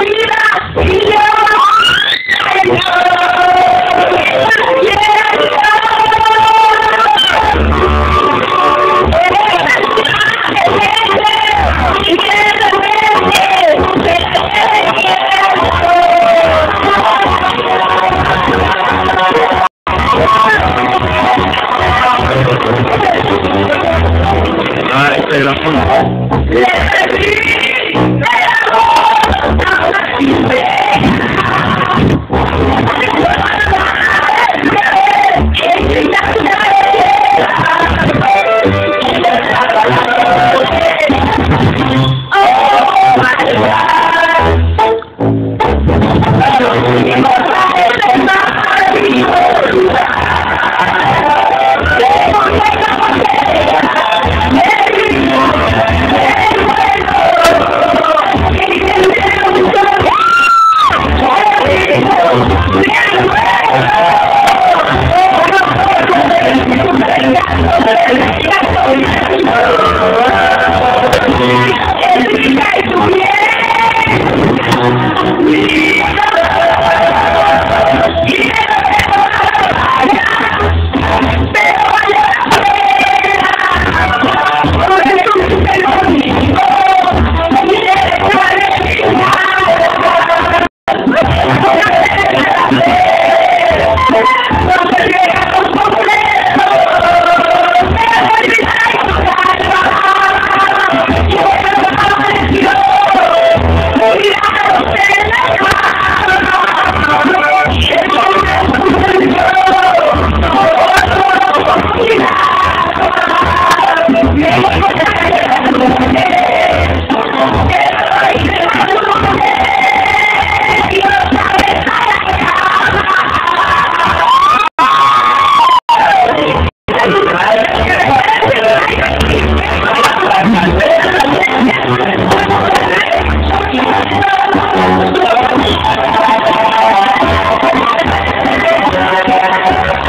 ¡Viva! ¡Viva! Yeah.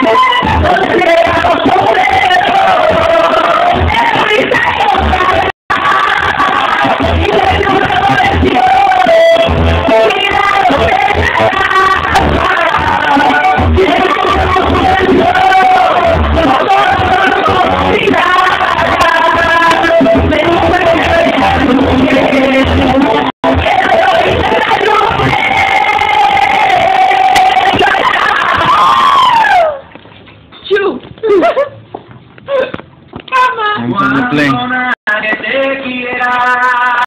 Christmas.